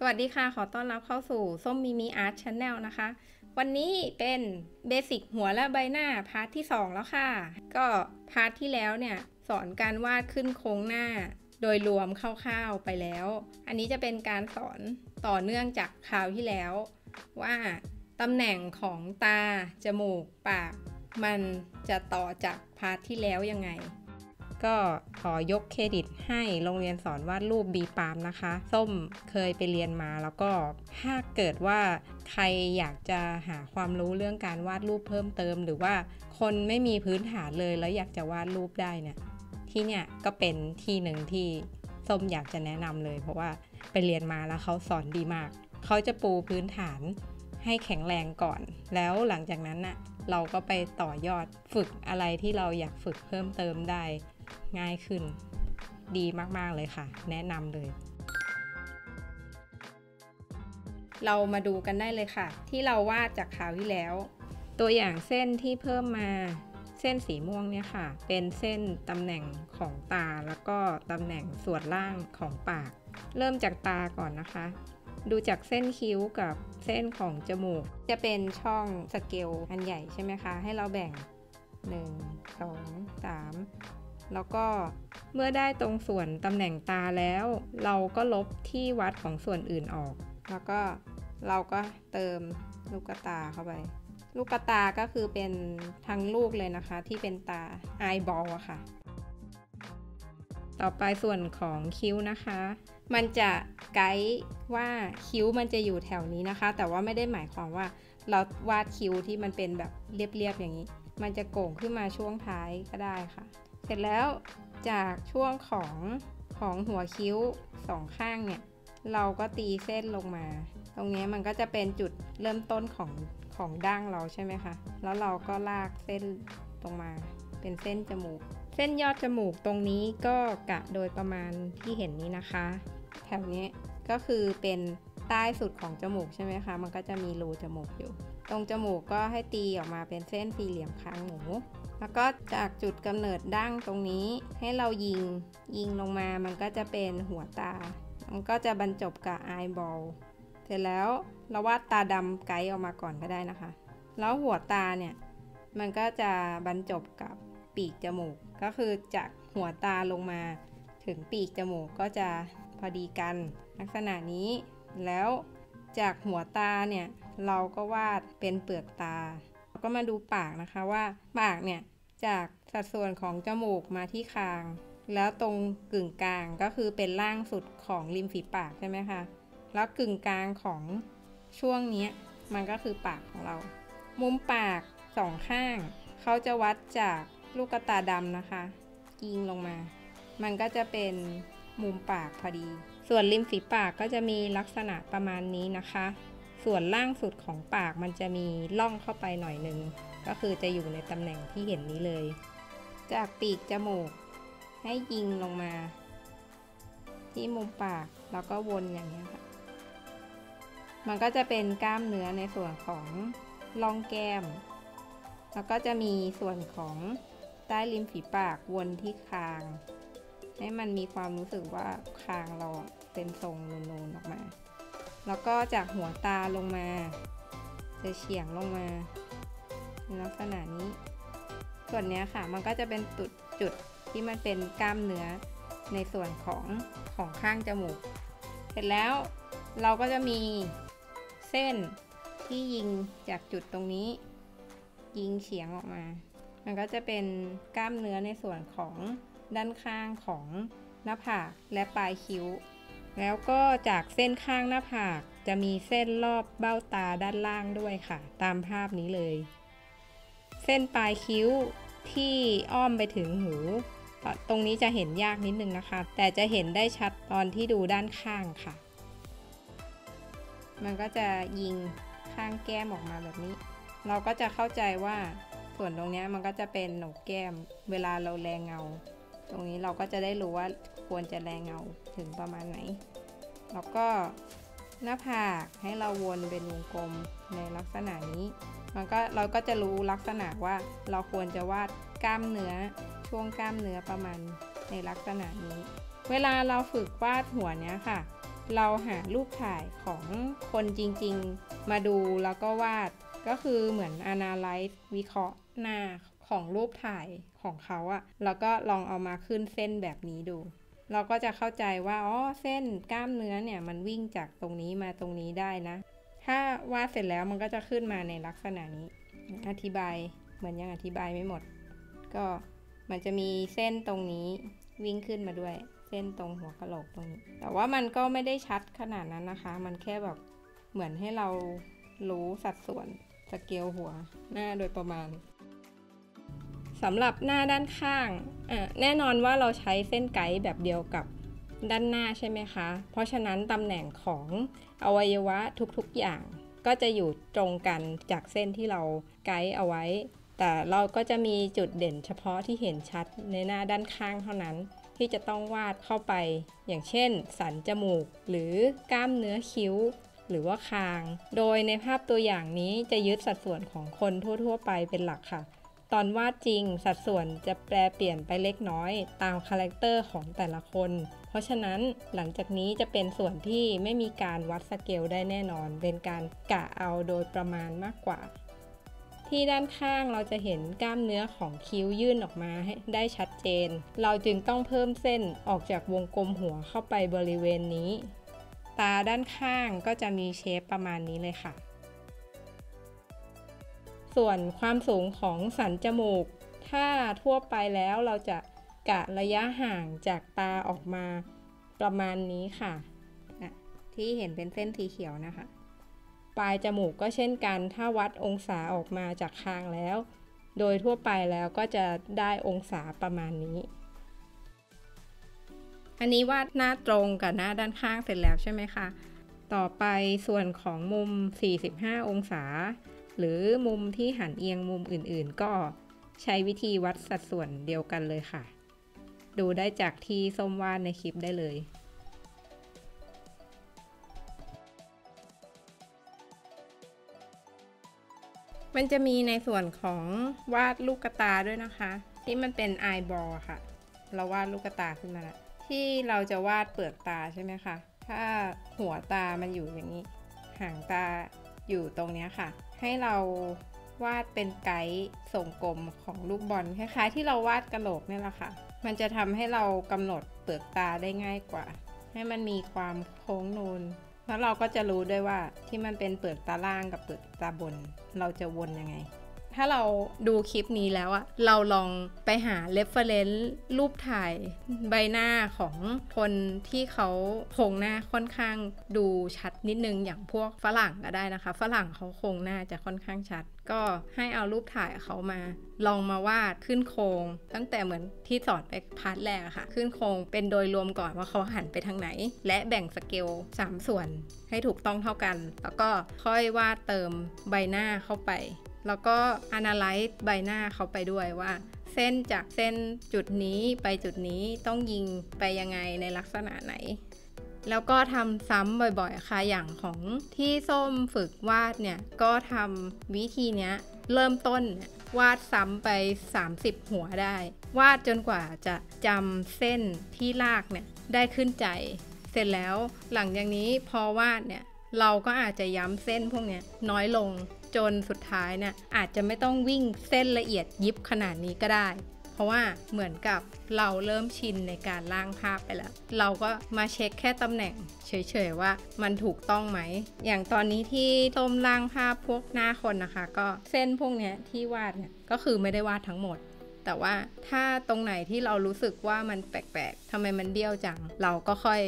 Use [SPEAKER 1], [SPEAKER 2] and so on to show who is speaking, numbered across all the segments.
[SPEAKER 1] สวัสดีค่ะ ขอต้อนรับเข้าสู่ส้มมิมิ Art Channel นะคะ วันนี้เป็น basic หัวและใบหน้า part ที่ 2 แล้วค่ะ ก็ part ที่แล้วเนี่ยสอนการวาดขึ้นโครงหน้า โดยรวมคร่าวๆไปแล้ว อันนี้จะเป็นการสอนต่อเนื่องจากคราวที่แล้ว ว่าตำแหน่งของตา จมูก ปาก มันจะต่อจาก part ที่แล้วยังไง ก็ขอยกเครดิตให้โรงเรียนสอนวาดรูปบีปามนะคะ ส้มเคยไปเรียนมาแล้วก็ถ้าเกิดว่าใครอยากจะหาความรู้เรื่องการวาดรูปเพิ่มเติม หรือว่าคนไม่มีพื้นฐานเลยแล้วอยากจะวาดรูปได้เนี่ยที่เนี่ยก็เป็นที่หนึ่งที่ส้มอยากจะแนะนำเลย เพราะว่าไปเรียนมาแล้วเขาสอนดีมาก เขาจะปูพื้นฐานให้แข็งแรงก่อน แล้วหลังจากนั้นน่ะเราก็ไปต่อยอดฝึกอะไรที่เราอยากฝึกเพิ่มเติมได้ ง่ายขึ้น ดีมาก ๆ เลยค่ะ แนะนำเลย เรามาดูกันได้เลยค่ะ ที่เราวาดจากคราวที่แล้ว ตัวอย่างเส้นที่เพิ่มมาเส้นสีม่วงเนี่ยค่ะ เป็นเส้นตำแหน่งของตาแล้วก็ตำแหน่งส่วนล่างของปาก เริ่มจากตาก่อนนะคะ ดูจากเส้นคิ้วกับเส้นของจมูก จะเป็นช่องสเกลอันใหญ่ใช่ไหมคะ ให้เราแบ่ง 1 2 3 แล้วก็เมื่อได้ตรงส่วนตำแหน่งตาแล้ว เราก็ลบที่วัดของส่วนอื่นออก แล้วก็เราก็เติมลูกตาเข้าไป ลูกตาก็คือเป็นทั้งลูกเลยนะคะ ที่เป็นตาไอบอลอะค่ะ ต่อไปส่วนของคิ้วนะคะ มันจะไกด์ว่าคิ้วมันจะอยู่แถวนี้นะคะ แต่ว่าไม่ได้หมายความว่าเราวาดคิ้วที่มันเป็นแบบเรียบๆอย่างนี้ มันจะโก่งขึ้นมาช่วงท้ายก็ได้ค่ะ เสร็จแล้วจากช่วงของของหัวคิ้วสองข้างเนี่ย เราก็ตีเส้นลงมา ตรงนี้มันก็จะเป็นจุดเริ่มต้นของของดั้งเราใช่ไหมคะ แล้วเราก็ลากเส้นตรงมา เป็นเส้นจมูก เส้นยอดจมูกตรงนี้ก็กะโดยประมาณที่เห็นนี้นะคะ แถวนี้ก็คือเป็นใต้สุดของจมูกใช่ไหมคะ มันก็จะมีรูจมูกอยู่ ตรงจมูกก็ให้ตีออกมาเป็นเส้นสี่เหลี่ยมคางหมู แล้วก็จากจุดกำเนิดดั้งตรงนี้ให้เรายิงยิงลงมามันก็จะเป็นหัวตา มันก็จะบรรจบกับไอบอลเสร็จแล้วเราวาดตาดำไกด์ออกมาก่อนก็ได้นะคะ แล้วหัวตาเนี่ย มันก็จะบรรจบกับปีกจมูก ก็คือจากหัวตาลงมา ถึงปีกจมูกก็จะพอดีกัน ลักษณะนี้แล้วจากหัวตาเนี่ย เราก็วาดเป็นเปลือกตาเรา ก็มาดูปากนะคะว่าปากเนี่ยจากสัดส่วนของจมูกมาที่คาง แล้วตรงกึ่งกลางก็คือเป็นล่างสุดของริมฝีปากใช่ไหมคะ แล้วกึ่งกลางของช่วงนี้มันก็คือปากของเรา มุมปากสองข้าง เขาจะวัดจากลูกตาดำนะคะยิงลงมา มันก็จะเป็นมุมปากพอดี ส่วนริมฝีปากก็จะมีลักษณะประมาณนี้นะคะ ส่วนล่างสุดของปากมันจะมีล่องเข้าไปหน่อยหนึ่งก็คือจะอยู่ในตำแหน่งที่เห็นนี้เลย จากปีกจมูก ให้ยิงลงมา ที่มุมปากแล้วก็วนอย่างนี้ค่ะ มันก็จะเป็นกล้ามเนื้อในส่วนของร่องแก้ม แล้วก็จะมีส่วนของใต้ริมฝีปากวนที่คาง ให้มันมีความรู้สึกว่าคางเราเป็นทรงนูนๆออกมา แล้วก็จากหัวตาลงมา จะเฉียงลงมาในลักษณะนี้ ส่วนนี้ค่ะมันก็จะเป็นจุดจุดที่มันเป็นกล้ามเนื้อในส่วนของของข้างจมูก เสร็จแล้วเราก็จะมีเส้นที่ยิงจากจุดตรงนี้ ยิงเฉียงออกมา มันก็จะเป็นกล้ามเนื้อในส่วนของด้านข้างของหน้าผากและปลายคิ้ว แล้วก็จากเส้นข้างหน้าผากจะมีเส้นรอบเบ้าตาด้านล่างด้วยค่ะ ตามภาพนี้เลย เส้นปลายคิ้วที่อ้อมไปถึงหู ตรงนี้จะเห็นยากนิดนึงนะคะ แต่จะเห็นได้ชัดตอนที่ดูด้านข้างค่ะ มันก็จะยิงข้างแก้มออกมาแบบนี้ เราก็จะเข้าใจว่าส่วนตรงนี้มันก็จะเป็นหนกแก้ม เวลาเราแรงเงา ตรงนี้เราก็จะได้รู้ว่า ควรจะแรงเงาถึงประมาณไหน แล้วก็หน้าผากให้เราวนเป็นวงกลมในลักษณะนี้ มันก็เราก็จะรู้ลักษณะว่าเราควรจะวาดกล้ามเนื้อช่วงกล้ามเนื้อประมาณในลักษณะนี้ เวลาเราฝึกวาดหัวเนี้ยค่ะ เราหารูปถ่ายของคนจริงๆ มาดูแล้วก็วาดก็คือเหมือน analyze วิเคราะห์หน้าของรูปถ่ายของเขาอะแล้วก็ลองเอามาขึ้นเส้นแบบนี้ดู เราก็จะเข้าใจว่าอ๋อเส้นกล้ามเนื้อเนี่ยมันวิ่งจากตรงนี้มาตรงนี้ได้นะ ถ้าวาดเสร็จแล้วมันก็จะขึ้นมาในลักษณะนี้ อธิบายเหมือนยังอธิบายไม่หมด ก็มันจะมีเส้นตรงนี้วิ่งขึ้นมาด้วย เส้นตรงหัวกะโหลกตรงนี้ แต่ว่ามันก็ไม่ได้ชัดขนาดนั้นนะคะ มันแค่แบบเหมือนให้เรารู้สัดส่วนสเกลหัวหน้าโดยประมาณ สำหรับหน้าด้านข้าง แน่นอนว่าเราใช้เส้นไกด์แบบเดียวกับด้านหน้าใช่ไหมคะ เพราะฉะนั้นตำแหน่งของอวัยวะทุกๆอย่าง ก็จะอยู่ตรงกันจากเส้นที่เราไกด์เอาไว้ แต่เราก็จะมีจุดเด่นเฉพาะที่เห็นชัดในหน้าด้านข้างเท่านั้น ที่จะต้องวาดเข้าไป อย่างเช่น สันจมูก หรือกล้ามเนื้อคิ้ว หรือว่าคาง โดยในภาพตัวอย่างนี้จะยึดสัดส่วนของคนทั่ว ๆ ไปเป็นหลักค่ะ ตอนวาดจริงสัดส่วนจะแปรเปลี่ยนไปเล็กน้อย ตาม character ของแต่ละคน เพราะฉะนั้นหลังจากนี้จะเป็นส่วนที่ไม่มีการวัดสเกลได้แน่นอน เป็นการกะเอาโดยประมาณมากกว่า ที่ด้านข้างเราจะเห็นกล้ามเนื้อของคิ้วยื่นออกมาให้ได้ชัดเจน เราจึงต้องเพิ่มเส้นออกจากวงกลมหัวเข้าไปบริเวณนี้ ตาด้านข้างก็จะมีเชฟประมาณนี้เลยค่ะ ส่วนความสูงของสันจมูก ถ้าทั่วไปแล้วเราจะกะระยะห่างจากตาออกมาประมาณนี้ค่ะ ที่เห็นเป็นเส้นสีเขียวนะคะ ปลายจมูกก็เช่นกัน ถ้าวัดองศาออกมาจากคางแล้ว โดยทั่วไปแล้วก็จะได้องศาประมาณนี้ อันนี้วาดหน้าตรงกับหน้าด้านข้างเสร็จแล้วใช่ไหมคะ ต่อไปส่วนของมุม 45 องศา หรือมุมที่หันเอียงมุมอื่นๆ ก็ใช้วิธีวัดสัดส่วนเดียวกันเลยค่ะ ดูได้จากที่ส้มวาดในคลิปได้เลยมันจะมีในส่วนของวาดลูกกระตาด้วยนะคะ ที่มันเป็นไอบอลค่ะ เราวาดลูกกระตาขึ้นมาแล้วที่เราจะวาดเปลือกตาใช่ไหมคะ ถ้าหัวตามันอยู่อย่างนี้ หางตา อยู่ตรงนี้ค่ะ ให้เราวาดเป็นไกด์ส่งกลมของลูกบอลคล้ายๆ ที่เราวาดกระโหลกนี่แหละค่ะ มันจะทำให้เรากำหนดเปลือกตาได้ง่ายกว่า ให้มันมีความโค้งนูน แล้วเราก็จะรู้ด้วยว่าที่มันเป็นเปลือกตาล่างกับเปลือกตาบน เราจะวนยังไง ถ้าเราดูคลิปนี้แล้วอะเราลองไปหา reference รูปถ่ายใบหน้าของคนที่เขาโครงหน้าค่อนข้างดูชัดนิดนึงอย่างพวกฝรั่งก็ได้นะคะ ฝรั่งเขาโครงหน้าจะค่อนข้างชัด ก็ให้เอารูปถ่ายเขามา ลองมาวาดขึ้นโครงตั้งแต่เหมือนที่สอนไปพาร์ทแรกอะค่ะ ขึ้นโครงเป็นโดยรวมก่อนว่าเขาหันไปทางไหน และแบ่งสเกล3ส่วนให้ถูกต้องเท่ากัน แล้วก็ค่อยวาดเติมใบหน้าเข้าไป แล้วก็ analyze ใบหน้าเขาไปด้วยว่า เส้นจากเส้นจุดนี้ไปจุดนี้ต้องยิงไปยังไงในลักษณะไหน แล้วก็ทำซ้ำบ่อยๆ ค่ะ อย่างของที่ส้มฝึกวาดเนี่ย ก็ทำวิธีเนี้ย เริ่มต้นวาดซ้ำไป 30 หัวได้ วาดจนกว่าจะจำเส้นที่ลากเนี่ยได้ขึ้นใจ เสร็จแล้วหลังจากนี้พอวาดเนี่ยเราก็อาจจะย้ำเส้นพวกนี้น้อยลง จนสุดท้ายเนี่ยอาจจะไม่ต้องวิ่งเส้นละเอียดยิบขนาดนี้ก็ได้ เพราะว่าเหมือนกับเราเริ่มชินในการล่างภาพไปแล้ว เราก็มาเช็คแค่ตำแหน่ง เฉยๆว่ามันถูกต้องไหม อย่างตอนนี้ที่ต้มล่างภาพพวกหน้าคนนะคะ ก็เส้นพวกนี้ที่วาดเนี่ยก็คือไม่ได้วาดทั้งหมดแต่ว่าถ้าตรงไหนที่เรารู้สึกว่ามันแปลกๆทำไมมันเบี้ยวจัง เราก็ค่อย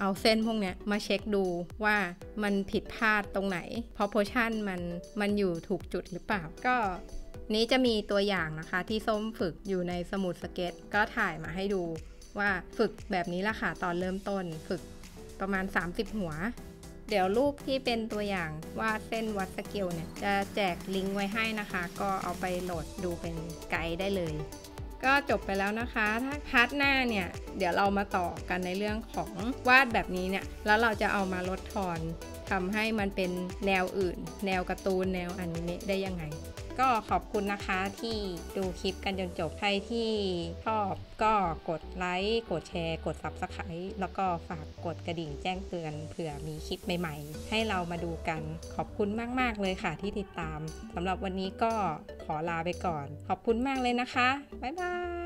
[SPEAKER 1] เอาเส้นพวกนี้มาเช็คดูว่ามันผิดพลาดตรงไหน proportion มันมันอยู่ถูกจุดหรือเปล่า ก็นี้จะมีตัวอย่างนะคะที่ส้มฝึกอยู่ในสมุดสเก็ต ก็ถ่ายมาให้ดูว่าฝึกแบบนี้ละค่ะตอนเริ่มต้นฝึกประมาณ 30 หัว เดี๋ยวรูปที่เป็นตัวอย่างว่าเส้นวัดสเกลเนี่ย จะแจกลิงก์ไว้ให้นะคะ ก็เอาไปโหลดดูเป็นไกด์ได้เลย ก็จบไปแล้วนะคะ ถ้า part หน้าเนี่ย เดี๋ยวเรามาต่อกันในเรื่องของวาดแบบนี้เนี่ย แล้วเราจะเอามาลดทอนทำให้มันเป็นแนวอื่น แนวการ์ตูน แนวอนิเมะได้ยังไง ก็ขอบคุณนะคะที่ดูคลิปกันจนจบ ใครที่ชอบก็กดไลค์ กดแชร์ กด Subscribe แล้วก็ฝากกดกระดิ่งแจ้งเตือนเผื่อมีคลิปใหม่ๆ ให้เรามาดูกัน ขอบคุณมากๆเลยค่ะที่ติดตามสำหรับวันนี้ก็ขอลาไปก่อน ขอบคุณมากเลยนะคะ บ๊ายบาย